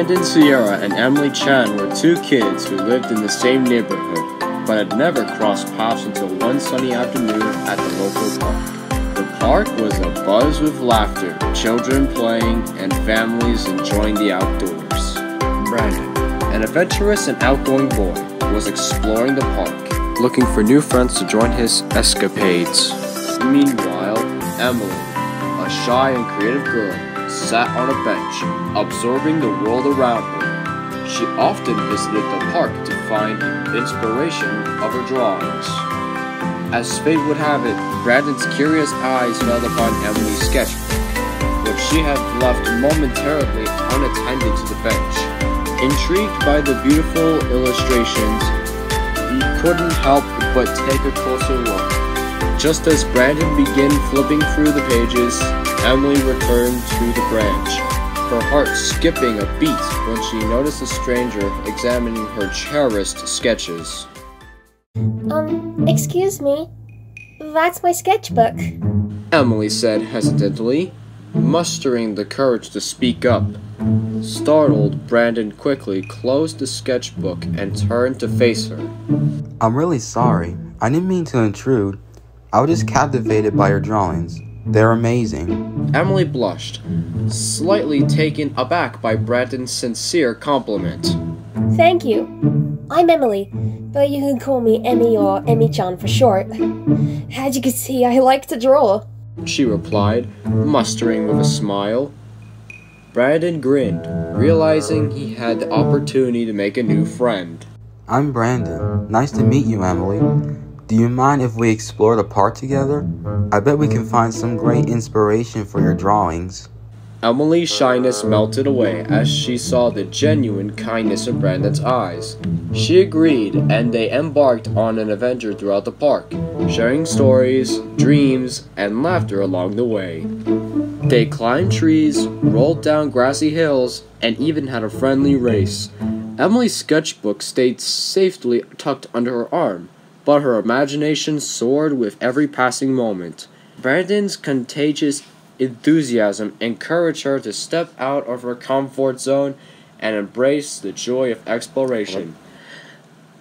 Brandyn Sierra and Emily Chan were two kids who lived in the same neighborhood, but had never crossed paths until one sunny afternoon at the local park. The park was abuzz with laughter, children playing, and families enjoying the outdoors. Brandyn, an adventurous and outgoing boy, was exploring the park, looking for new friends to join his escapades. Meanwhile, Emily, a shy and creative girl, sat on a bench, absorbing the world around her. She often visited the park to find inspiration of her drawings. As fate would have it, Brandyn's curious eyes fell upon Emily's sketchbook, which she had left momentarily unattended to the bench. Intrigued by the beautiful illustrations, he couldn't help but take a closer look. Just as Brandyn began flipping through the pages, Emily returned her heart skipping a beat when she noticed a stranger examining her cherished sketches. Um, excuse me. That's my sketchbook. Emily said hesitantly, mustering the courage to speak up. Startled, Brandyn quickly closed the sketchbook and turned to face her. I'm really sorry. I didn't mean to intrude. I was just captivated by your drawings. They're amazing. Emily blushed, slightly taken aback by Brandyn's sincere compliment. Thank you. I'm Emily, but you can call me Emmy or Emmy-chan for short. As you can see, I like to draw. She replied, mustering with a smile. Brandyn grinned, realizing he had the opportunity to make a new friend. I'm Brandyn. Nice to meet you, Emily. Do you mind if we explore the park together? I bet we can find some great inspiration for your drawings. Emily's shyness melted away as she saw the genuine kindness in Brandyn's eyes. She agreed, and they embarked on an adventure throughout the park, sharing stories, dreams, and laughter along the way. They climbed trees, rolled down grassy hills, and even had a friendly race. Emily's sketchbook stayed safely tucked under her arm, but her imagination soared with every passing moment. Brandyn's contagious enthusiasm encouraged her to step out of her comfort zone and embrace the joy of exploration.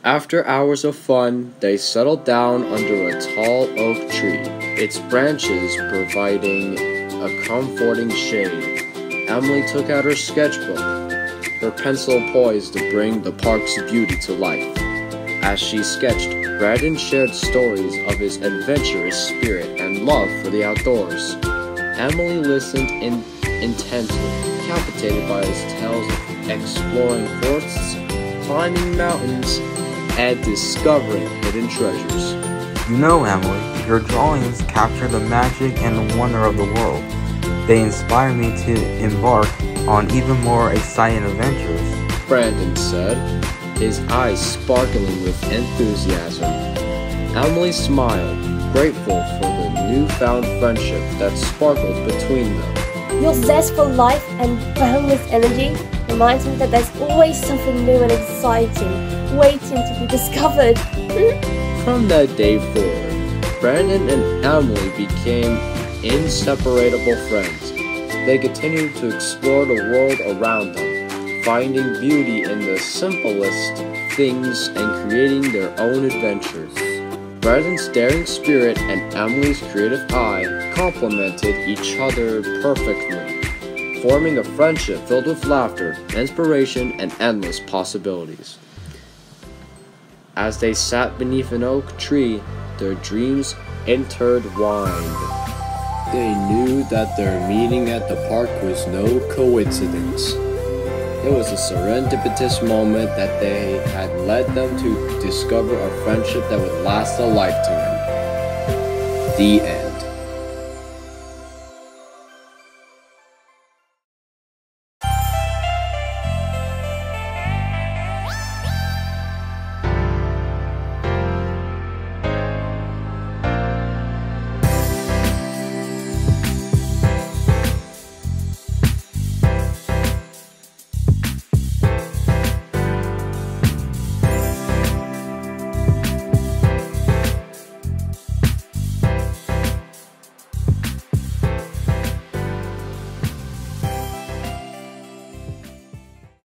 After hours of fun, they settled down under a tall oak tree, its branches providing a comforting shade. Emily took out her sketchbook, her pencil poised to bring the park's beauty to life. As she sketched, Brandyn shared stories of his adventurous spirit and love for the outdoors. Emily listened in, intently, captivated by his tales of exploring forests, climbing mountains, and discovering hidden treasures. You know, Emily, your drawings capture the magic and the wonder of the world. They inspire me to embark on even more exciting adventures. Brandyn said, his eyes sparkling with enthusiasm. Emily smiled, grateful for the newfound friendship that sparkled between them. Your zest for life and boundless energy reminds me that there's always something new and exciting waiting to be discovered. From that day forward, Brandyn and Emily became inseparable friends. They continued to explore the world around them, finding beauty in the simplest things and creating their own adventures. Brandyn's daring spirit and Emily's creative eye complemented each other perfectly, forming a friendship filled with laughter, inspiration, and endless possibilities. As they sat beneath an oak tree, their dreams intertwined. They knew that their meeting at the park was no coincidence. It was a serendipitous moment that they had led them to discover a friendship that would last a lifetime. The end.